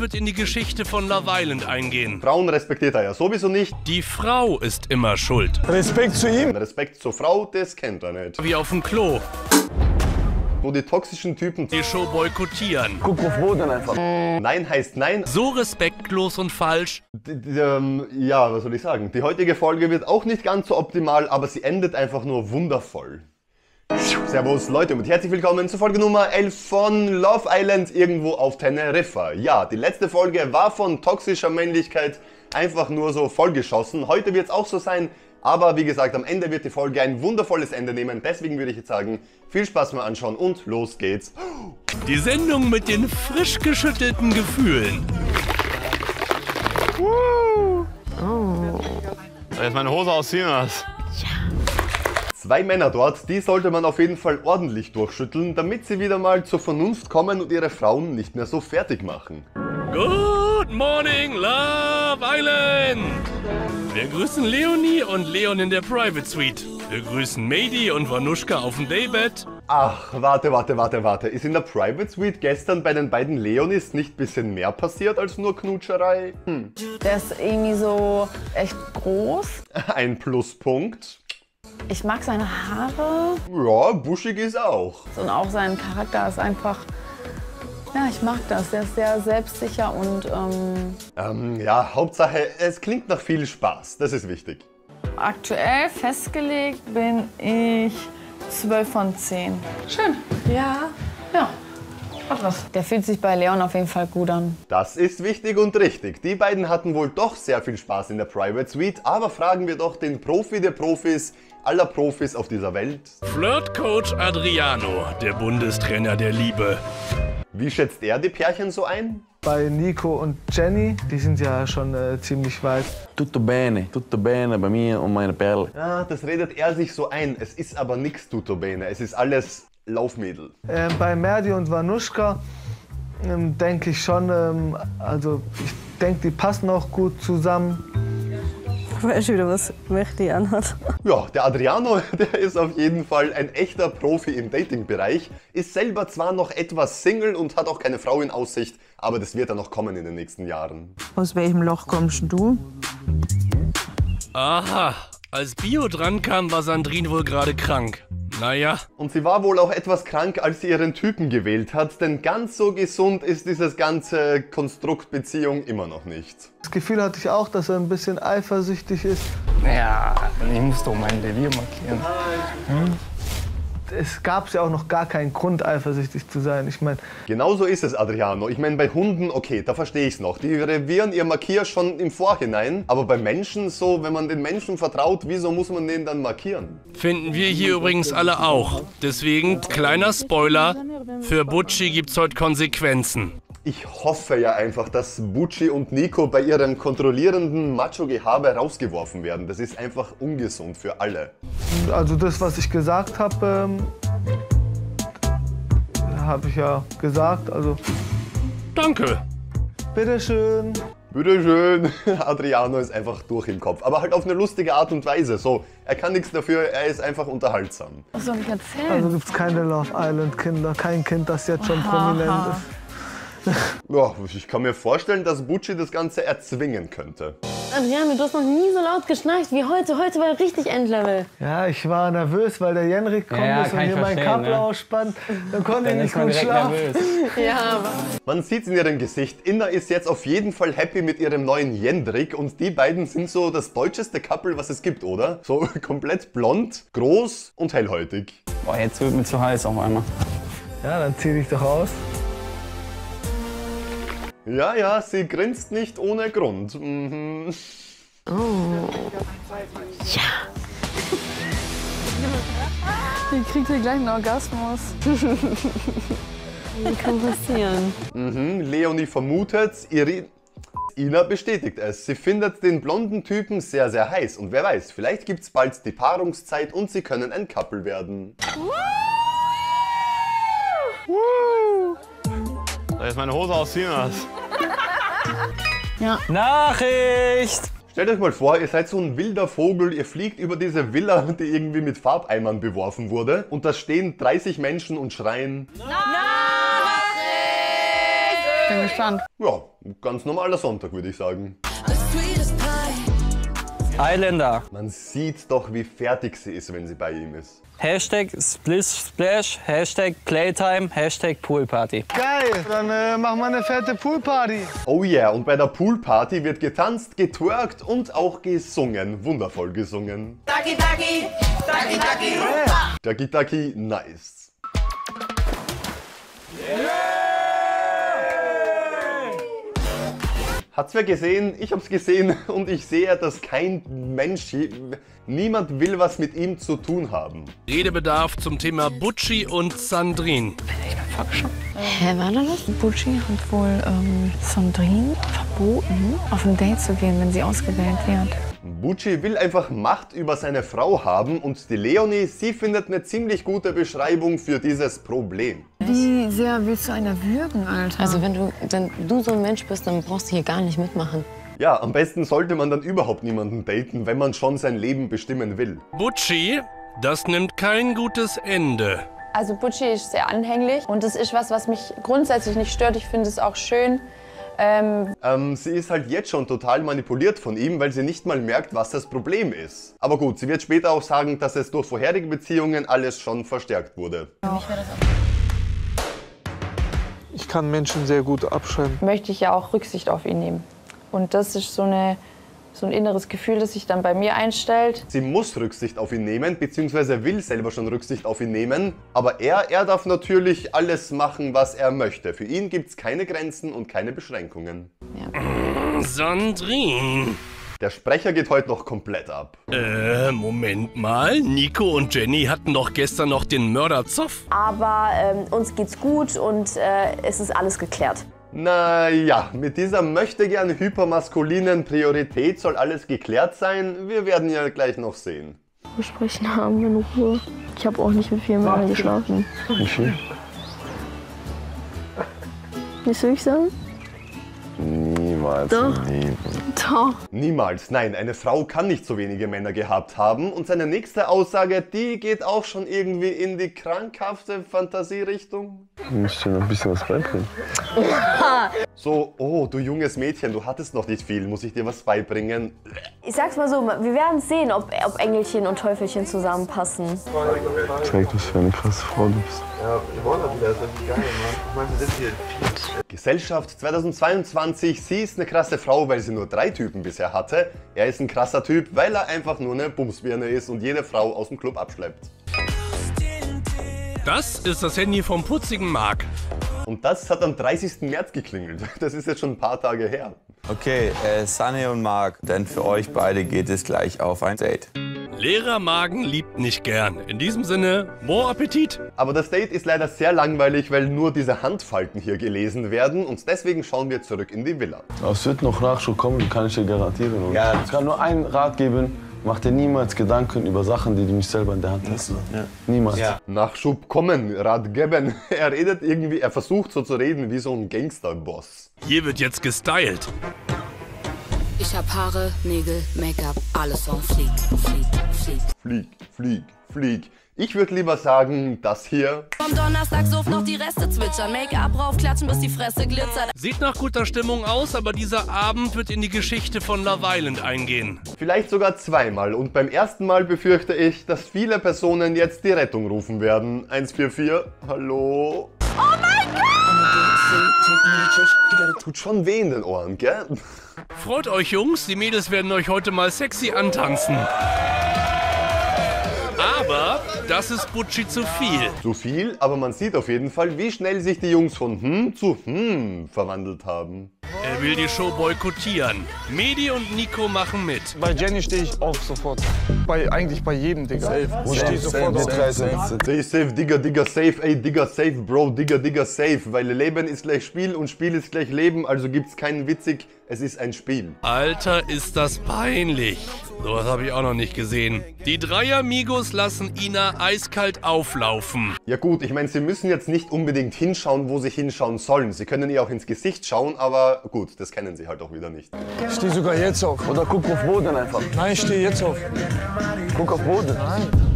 wird in die Geschichte von Love Island eingehen. Frauen respektiert er ja sowieso nicht. Die Frau ist immer schuld. Respekt zu ihm. Respekt zur Frau, das kennt er nicht. Wie auf dem Klo. Wo die toxischen Typen Die Show boykottieren. Guck auf Boden einfach. Nein heißt Nein. So respektlos und falsch. D d- ähm, ja, was soll ich sagen? Die heutige Folge wird auch nicht ganz so optimal, aber sie endet einfach nur wundervoll. Servus Leute und herzlich willkommen zur Folge Nummer 11 von Love Island irgendwo auf Teneriffa. Ja, die letzte Folge war von toxischer Männlichkeit einfach nur so vollgeschossen. Heute wird es auch so sein, aber wie gesagt, am Ende wird die Folge ein wundervolles Ende nehmen. Deswegen würde ich jetzt sagen, viel Spaß mal anschauen und los geht's. Die Sendung mit den frisch geschüttelten Gefühlen. Soll jetzt meine Hose ausziehen was? Zwei Männer dort, die sollte man auf jeden Fall ordentlich durchschütteln, damit sie wieder mal zur Vernunft kommen und ihre Frauen nicht mehr so fertig machen. Good morning, Love Island! Wir grüßen Leonie und Leon in der Private Suite. Wir grüßen Mady und Vanushka auf dem Daybed. Ach, warte, warte, warte, warte. Ist in der Private Suite gestern bei den beiden Leonis nicht bisschen mehr passiert als nur Knutscherei? Hm. Der ist irgendwie so echt groß. Ein Pluspunkt. Ich mag seine Haare Ja, buschig ist auch. und auch sein Charakter ist einfach. Ja, ich mag das. Der ist sehr selbstsicher und ähm, Ähm, ja, Hauptsache, es klingt nach viel Spaß. Das ist wichtig. aktuell festgelegt bin ich 12 von 10. Schön. Ja. Ja. Hat was. Der fühlt sich bei Leon auf jeden Fall gut an. Das ist wichtig und richtig. Die beiden hatten wohl doch sehr viel Spaß in der Private Suite, aber fragen wir doch den Profi der Profis, aller Profis auf dieser Welt. Flirtcoach Adriano, der Bundestrainer der Liebe. Wie schätzt er die Pärchen so ein? Bei Nico und Jenny, die sind ja schon äh, ziemlich weit. Tutto bene, tutto bene bei mir und meiner Perle. Ja, das redet er sich so ein. Es ist aber nix tutto bene. Es ist alles Laufmädel. Äh, bei Merdi und Vanushka ähm, denke ich schon, ähm, also ich denke, die passen auch gut zusammen. Weißt du wieder, was Mächtig anhat? Ja, der Adriano, der ist auf jeden Fall ein echter Profi im Dating-Bereich, ist selber zwar noch etwas Single und hat auch keine Frau in Aussicht, aber das wird dann noch kommen in den nächsten Jahren. Aus welchem Loch kommst du? Aha, als Bio drankam, war Sandrine wohl gerade krank. Naja, Und sie war wohl auch etwas krank, als sie ihren Typen gewählt hat, denn ganz so gesund ist dieses ganze Konstrukt Beziehung immer noch nicht. Das Gefühl hatte ich auch, dass er ein bisschen eifersüchtig ist. Ja, ich muss doch mein Revier markieren. Es gab ja auch noch gar keinen Grund, eifersüchtig zu sein. Ich meine, Genauso ist es, Adriano. Ich meine, bei Hunden, okay, da verstehe ich es noch. Die revieren ihr Markier schon im Vorhinein. Aber bei Menschen so, wenn man den Menschen vertraut, wieso muss man den dann markieren? finden wir hier übrigens alle auch. Deswegen, kleiner Spoiler, für Butchi gibt's heute Konsequenzen. Ich hoffe ja einfach, dass Bucci und Nico bei ihrem kontrollierenden Macho-Gehabe rausgeworfen werden. Das ist einfach ungesund für alle. also das, was ich gesagt habe, ähm, habe ich ja gesagt. Also Danke. bitteschön. Bitteschön, Adriano ist einfach durch im Kopf. Aber halt auf eine lustige Art und Weise. So, er kann nichts dafür, er ist einfach unterhaltsam. Was soll ich erzählen? Also gibt es keine Love Island Kinder, kein Kind, das jetzt schon prominent ist. Ja, ich kann mir vorstellen, dass Bucci das Ganze erzwingen könnte. Adriano, du hast noch nie so laut geschnarcht wie heute. Heute war richtig Endlevel. Ja, ich war nervös, weil der Jenrik kommt Ja, ist und kann ich hier mein verstehen, Kabel ne? ausspannt. Dann konnte ich nicht gut schlafen. Ja, aber Man sieht in ihrem Gesicht, Inna ist jetzt auf jeden Fall happy mit ihrem neuen Jendrik und die beiden sind so das deutscheste Couple, was es gibt, oder? So komplett blond, groß und hellhäutig. Boah, jetzt wird mir zu heiß auf einmal. Ja, dann zieh dich doch aus. Ja, ja, sie grinst nicht ohne Grund. Mhm. Ihr kriegt hier gleich einen Orgasmus. kann passieren. Mhm. Leonie vermutet, Iri Ina bestätigt es. Sie findet den blonden Typen sehr, sehr heiß. Und wer weiß, vielleicht gibt's bald die Paarungszeit und sie können ein Couple werden. Soll jetzt meine Hose ausziehen oder was? Ja. Nachricht! Stellt euch mal vor, ihr seid so ein wilder Vogel, ihr fliegt über diese Villa, die irgendwie mit Farbeimern beworfen wurde. Und da stehen 30 Menschen und schreien. Bin gespannt. Ja, ganz normaler Sonntag, würde ich sagen. Highlander. Man sieht doch, wie fertig sie ist, wenn sie bei ihm ist. Hashtag Splish Splash. Hashtag Playtime. Hashtag Poolparty. Geil, dann äh, machen wir eine fette Poolparty. Oh yeah, und bei der Poolparty wird getanzt, getwerkt und auch gesungen. Wundervoll gesungen. Dagi Dagi, Dagi Dagi, Dagi Dagi, nice. Hat's wer gesehen? Ich hab's gesehen und ich sehe, dass kein Mensch, niemand will was mit ihm zu tun haben. Redebedarf zum Thema Butchi und Sandrine. Hä, war da was? Bucci hat wohl ähm, Sandrine verboten, auf ein Date zu gehen, wenn sie ausgewählt wird. Bucci will einfach Macht über seine Frau haben und die Leonie, sie findet eine ziemlich gute Beschreibung für dieses Problem. Wie sehr willst du einer würgen, Alter? Also wenn du, wenn du so ein Mensch bist, dann brauchst du hier gar nicht mitmachen. Ja, am besten sollte man dann überhaupt niemanden daten, wenn man schon sein Leben bestimmen will. Butchi, das nimmt kein gutes Ende. Also Butchi ist sehr anhänglich und das ist was, was mich grundsätzlich nicht stört. Ich finde es auch schön. Ähm, Ähm, sie ist halt jetzt schon total manipuliert von ihm, weil sie nicht mal merkt, was das Problem ist. Aber gut, sie wird später auch sagen, dass es durch vorherige Beziehungen alles schon verstärkt wurde. Ich kann Menschen sehr gut abschreiben. möchte ich ja auch Rücksicht auf ihn nehmen. Und das ist so, eine, so ein inneres Gefühl, das sich dann bei mir einstellt. Sie muss Rücksicht auf ihn nehmen, beziehungsweise will selber schon Rücksicht auf ihn nehmen. Aber er, er darf natürlich alles machen, was er möchte. Für ihn gibt's keine Grenzen und keine Beschränkungen. Sandrine. Der Sprecher geht heute noch komplett ab. Äh, Moment mal. Nico und Jenny hatten doch gestern noch den Mörderzoff. Aber ähm, uns geht's gut und äh, es ist alles geklärt. Naja, mit dieser möchte gern hypermaskulinen Priorität soll alles geklärt sein. Wir werden ja gleich noch sehen. Besprechen haben wir in Ruhe. Ich habe auch nicht mit vielen Männern geschlafen. Wie viel? Nicht soll ich sagen? Niemals Doch. im Leben. Doch. Niemals, nein, eine Frau kann nicht so wenige Männer gehabt haben. Und seine nächste Aussage, die geht auch schon irgendwie in die krankhafte Fantasierichtung. Ich muss dir noch ein bisschen was beibringen. So, oh, du junges Mädchen, du hattest noch nicht viel, muss ich dir was beibringen? Ich sag's mal so, wir werden sehen, ob, ob Engelchen und Teufelchen zusammenpassen. Zeig, was für eine krasse Frau du bist. Gesellschaft 2022, sie ist eine krasse Frau, weil sie nur drei Typen bisher hatte. Er ist ein krasser Typ, weil er einfach nur eine Bumsbirne ist und jede Frau aus dem Club abschleppt. Das ist das Handy vom putzigen Mark. Und das hat am 30. März geklingelt. Das ist jetzt schon ein paar Tage her. Okay, äh, Sunny und Mark, denn für euch beide geht es gleich auf ein Date. Leerer Magen liebt nicht gern. In diesem Sinne, bon Appetit. Aber das Date ist leider sehr langweilig, weil nur diese Handfalten hier gelesen werden und deswegen schauen wir zurück in die Villa. Es wird noch Nachschub kommen, kann ich dir garantieren. Und Ja. Ich kann nur einen Rat geben. Mach dir niemals Gedanken über Sachen, die du nicht selber in der Hand hast. Niemals. Nachschub kommen, Rat geben. Er redet irgendwie, er versucht so zu reden wie so ein Gangsterboss. Hier wird jetzt gestylt. Ich hab Haare, Nägel, Make-up, alles on fleek, fleek, fleek. Flieg, flieg, flieg. Ich würde lieber sagen, das hier. Vom Donnerstagsuft noch die Reste zwitschern, Make-up raufklatschen, bis die Fresse glitzert. Sieht nach guter Stimmung aus, aber dieser Abend wird in die Geschichte von Love Island eingehen. Vielleicht sogar zweimal. Und beim ersten Mal befürchte ich, dass viele Personen jetzt die Rettung rufen werden. 144, hallo? Oh mein Gott! Tut schon weh in den Ohren, gell? Freut euch, Jungs, die Mädels werden euch heute mal sexy antanzen. Aber das ist Butchi zu viel. Zu viel, aber man sieht auf jeden Fall, wie schnell sich die Jungs von hm zu hm verwandelt haben. Er will die Show boykottieren. Medi und Nico machen mit. Bei Jenny stehe ich auch sofort. Bei, eigentlich bei jedem, Digga. Ich stehe sofort auf. Safe, safe, Digga, Digga, safe, ey, Digga, safe, Bro, Digga, Digga, safe. Weil Leben ist gleich Spiel und Spiel ist gleich Leben, also gibt's keinen witzig, es ist ein Spiel. Alter, ist das peinlich. Sowas habe ich auch noch nicht gesehen. Die drei Amigos lassen Ina eiskalt auflaufen. Ja gut, ich meine, sie müssen jetzt nicht unbedingt hinschauen, wo sie hinschauen sollen. Sie können ihr auch ins Gesicht schauen, aber gut, das kennen sie halt auch wieder nicht. Ich stehe sogar jetzt auf. Oder guck auf Boden einfach. Nein, ich stehe jetzt auf. Guck auf Boden.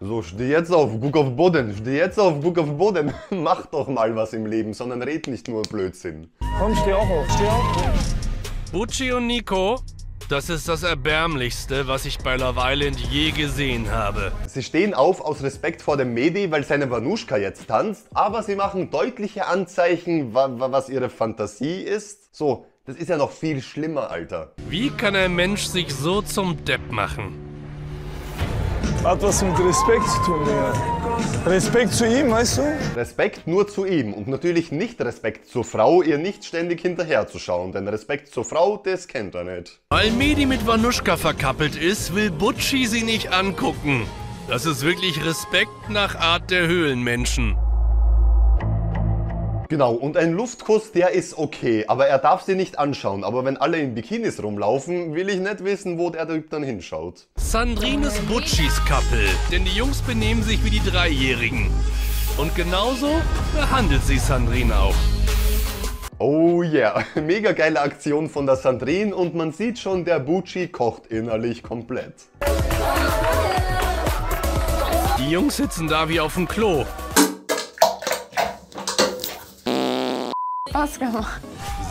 So, steh jetzt auf, guck auf den Boden. Steh jetzt auf, guck auf den Boden. Mach doch mal was im Leben, sondern red nicht nur Blödsinn. Komm, steh auch auf, steh auf. Bucci und Nico, das ist das Erbärmlichste, was ich bei Love Island je gesehen habe. Sie stehen auf aus Respekt vor dem Medi, weil seine Vanuschka jetzt tanzt, aber sie machen deutliche Anzeichen, wa wa was ihre Fantasie ist. So, das ist ja noch viel schlimmer, Alter. Wie kann ein Mensch sich so zum Depp machen? Hat was mit Respekt zu tun, Digga. Respekt zu ihm, weißt du? Respekt nur zu ihm und natürlich nicht Respekt zur Frau, ihr nicht ständig hinterherzuschauen, denn Respekt zur Frau, das kennt er nicht. Weil Medi mit Vanuschka verkappelt ist, will Butchi sie nicht angucken. Das ist wirklich Respekt nach Art der Höhlenmenschen. Genau, und ein Luftkuss, der ist okay, aber er darf sie nicht anschauen. Aber wenn alle in Bikinis rumlaufen, will ich nicht wissen, wo der Typ dann hinschaut. Sandrine ist Butchis Couple, denn die Jungs benehmen sich wie die Dreijährigen. Und genauso behandelt sie Sandrine auch. Oh yeah, mega geile Aktion von der Sandrine und man sieht schon, der Bucci kocht innerlich komplett. Die Jungs sitzen da wie auf dem Klo. Was gemacht?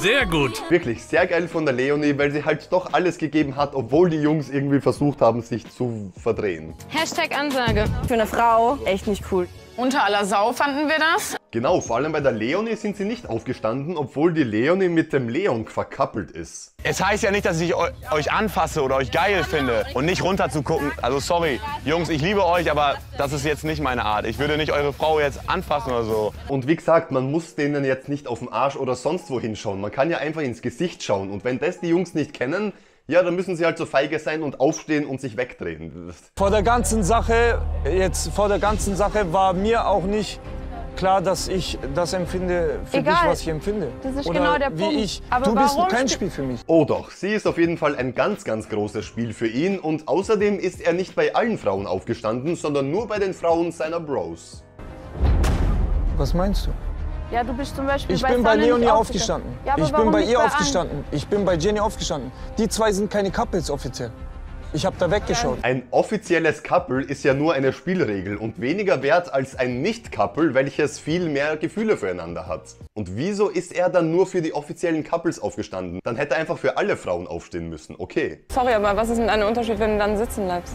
Sehr gut. Wirklich sehr geil von der Leonie, weil sie halt doch alles gegeben hat, obwohl die Jungs irgendwie versucht haben, sich zu verdrehen. Hashtag Ansage. Für eine Frau echt nicht cool. Unter aller Sau fanden wir das. Genau, vor allem bei der Leonie sind sie nicht aufgestanden, obwohl die Leonie mit dem Leon verkappelt ist. Es heißt ja nicht, dass ich eu euch anfasse oder euch geil finde und nicht runter zu gucken. Also sorry, Jungs, ich liebe euch, aber das ist jetzt nicht meine Art. Ich würde nicht eure Frau jetzt anfassen oder so. Und wie gesagt, man muss denen jetzt nicht auf den Arsch oder sonst wo hinschauen. Man kann ja einfach ins Gesicht schauen. Und wenn das die Jungs nicht kennen, ja, dann müssen sie halt so feige sein und aufstehen und sich wegdrehen. Vor der ganzen Sache, jetzt vor der ganzen Sache war mir auch nicht klar, dass ich das empfinde für Egal. dich, was ich empfinde. Das ist Oder genau der wie Punkt. ich. Aber du bist warum kein sp- Spiel für mich. Oh doch, sie ist auf jeden Fall ein ganz, ganz großes Spiel für ihn und außerdem ist er nicht bei allen Frauen aufgestanden, sondern nur bei den Frauen seiner Bros. Was meinst du? Ja, du bist zum Beispiel Ich bei bin bei Leonie aufgestanden. Ja, aber ich bin bei ihr Anne? aufgestanden. Ich bin bei Jenny aufgestanden. Die zwei sind keine Couples offiziell. Ich habe da weggeschaut. Ein offizielles Couple ist ja nur eine Spielregel und weniger wert als ein Nicht-Couple, welches viel mehr Gefühle füreinander hat. Und wieso ist er dann nur für die offiziellen Couples aufgestanden? Dann hätte er einfach für alle Frauen aufstehen müssen, okay. Sorry, aber was ist denn ein Unterschied, wenn du dann sitzen bleibst?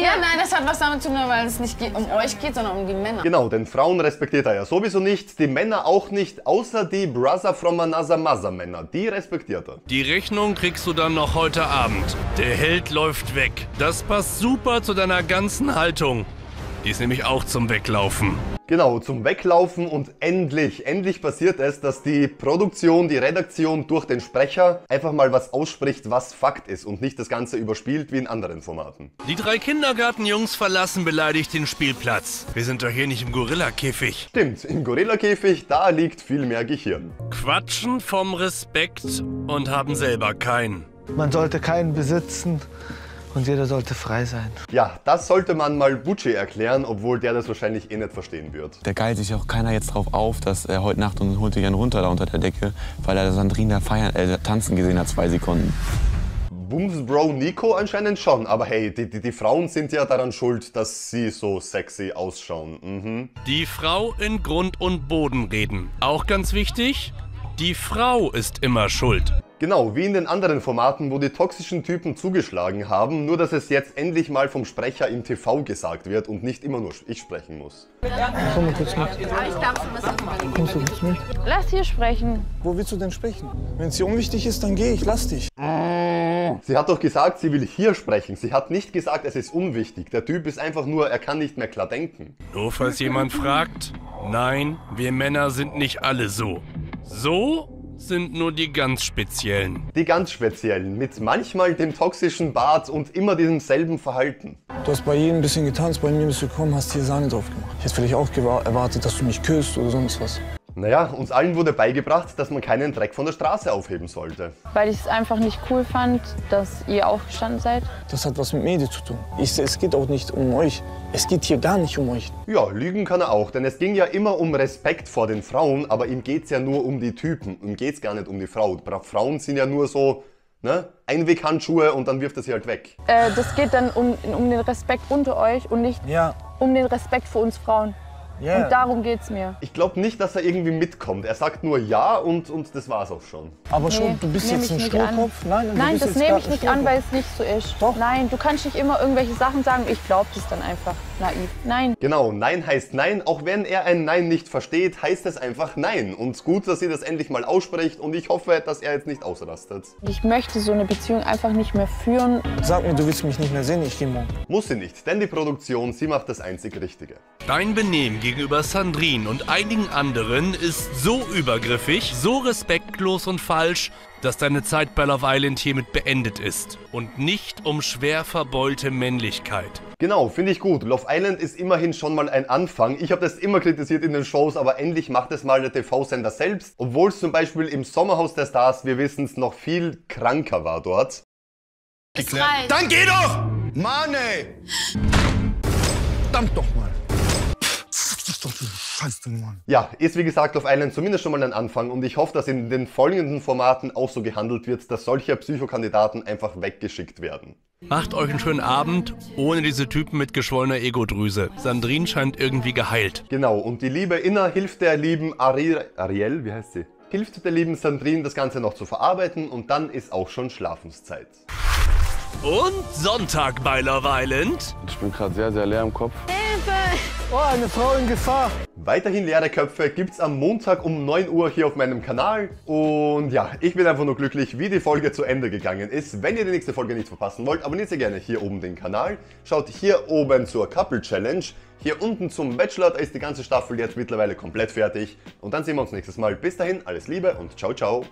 Ja, nein, das hat was damit zu tun, weil es nicht um euch geht, sondern um die Männer. Genau, denn Frauen respektiert er ja sowieso nicht, die Männer auch nicht, außer die Brother from another mother Männer, die respektiert er. Die Rechnung kriegst du dann noch heute Abend. Der Held läuft weg. Das passt super zu deiner ganzen Haltung. Die ist nämlich auch zum Weglaufen. Genau, zum Weglaufen und endlich, endlich passiert es, dass die Produktion, die Redaktion durch den Sprecher einfach mal was ausspricht, was Fakt ist und nicht das Ganze überspielt wie in anderen Formaten. Die drei Kindergartenjungs verlassen beleidigt den Spielplatz. Wir sind doch hier nicht im Gorillakäfig. Stimmt, im Gorillakäfig, da liegt viel mehr Gehirn. Quatschen vom Respekt und haben selber keinen. Man sollte keinen besitzen und jeder sollte frei sein. Ja, das sollte man mal Bucci erklären, obwohl der das wahrscheinlich eh nicht verstehen wird. Da geilt sich auch keiner jetzt drauf auf, dass er heute Nacht und holt sich einen runter da unter der Decke, weil er Sandrine da feiern, äh, tanzen gesehen hat, zwei Sekunden. Booms Bro Nico anscheinend schon, aber hey, die, die, die Frauen sind ja daran schuld, dass sie so sexy ausschauen. Mhm. Die Frau in Grund und Boden reden. Auch ganz wichtig, die Frau ist immer schuld. Genau, wie in den anderen Formaten, wo die toxischen Typen zugeschlagen haben, nur dass es jetzt endlich mal vom Sprecher im TV gesagt wird und nicht immer nur ich sprechen muss. Komm mal kurz mit. Kommst du kurz mit? Lass hier sprechen. Wo willst du denn sprechen? Wenn es dir unwichtig ist, dann geh ich, lass dich. Sie hat doch gesagt, sie will hier sprechen. Sie hat nicht gesagt, es ist unwichtig. Der Typ ist einfach nur, er kann nicht mehr klar denken. Nur falls jemand fragt, nein, wir Männer sind nicht alle so. So sind nur die ganz speziellen. Die ganz speziellen, mit manchmal dem toxischen Bart und immer diesem selben Verhalten. Du hast bei jedem ein bisschen getanzt, bei mir bist du gekommen, hast hier Sahne drauf gemacht. Ich hätte vielleicht auch erwartet, dass du mich küsst oder sonst was. Naja, uns allen wurde beigebracht, dass man keinen Dreck von der Straße aufheben sollte. Weil ich es einfach nicht cool fand, dass ihr aufgestanden seid. Das hat was mit Medien zu tun. Ich, es geht auch nicht um euch. Es geht hier gar nicht um euch. Ja, lügen kann er auch, denn es ging ja immer um Respekt vor den Frauen, aber ihm geht's ja nur um die Typen. Ihm geht's gar nicht um die Frau. Frauen sind ja nur so Ne? Einweghandschuhe und dann wirft er sie halt weg. Äh, das geht dann um, um den Respekt unter euch und nicht Ja. um den Respekt für uns Frauen. Ja. Und darum geht's mir. Ich glaube nicht, dass er irgendwie mitkommt. Er sagt nur ja und, und das war's auch schon. Aber schon, du bist jetzt ein. Strohkopf? Nein, du Nein das nehme ich nicht an, weil es nicht so ist. Doch. Nein, du kannst nicht immer irgendwelche Sachen sagen, ich glaube das dann einfach naiv. Nein. Genau, Nein heißt Nein. Auch wenn er ein Nein nicht versteht, heißt es einfach Nein. Und gut, dass sie das endlich mal ausspricht und ich hoffe, dass er jetzt nicht ausrastet. Ich möchte so eine Beziehung einfach nicht mehr führen. Sag mir, du willst mich nicht mehr sehen, ich geh morgen. Muss sie nicht, denn die Produktion, sie macht das einzig Richtige. Dein Benehmen gegenüber Sandrine und einigen anderen ist so übergriffig, so respektlos und falsch, dass deine Zeit bei Love Island hiermit beendet ist. Und nicht um schwer verbeulte Männlichkeit. Genau, finde ich gut. Love Island ist immerhin schon mal ein Anfang. Ich habe das immer kritisiert in den Shows, aber endlich macht es mal der TV-Sender selbst. Obwohl es zum Beispiel im Sommerhaus der Stars, wir wissen es, noch viel kranker war dort. Dann geh doch! Mann, ey! Verdammt doch mal! Scheiße, Mann. Ja, ist wie gesagt Love Island zumindest schon mal ein Anfang und ich hoffe, dass in den folgenden Formaten auch so gehandelt wird, dass solche Psychokandidaten einfach weggeschickt werden. Macht euch einen schönen Abend, ohne diese Typen mit geschwollener Egodrüse. Sandrine scheint irgendwie geheilt. Genau, und die liebe Inna hilft der lieben Ari Ariel, wie heißt sie? Hilft der lieben Sandrine das Ganze noch zu verarbeiten und dann ist auch schon Schlafenszeit. Und Sonntag bei Love Island. Ich bin gerade sehr, sehr leer im Kopf. Oh, eine Frau in Gefahr. Weiterhin leere Köpfe gibt's am Montag um 9 Uhr hier auf meinem Kanal. Und ja, ich bin einfach nur glücklich, wie die Folge zu Ende gegangen ist. Wenn ihr die nächste Folge nicht verpassen wollt, abonniert ihr gerne hier oben den Kanal. Schaut hier oben zur Couple Challenge. Hier unten zum Bachelor, da ist die ganze Staffel jetzt mittlerweile komplett fertig. Und dann sehen wir uns nächstes Mal. Bis dahin, alles Liebe und ciao, ciao.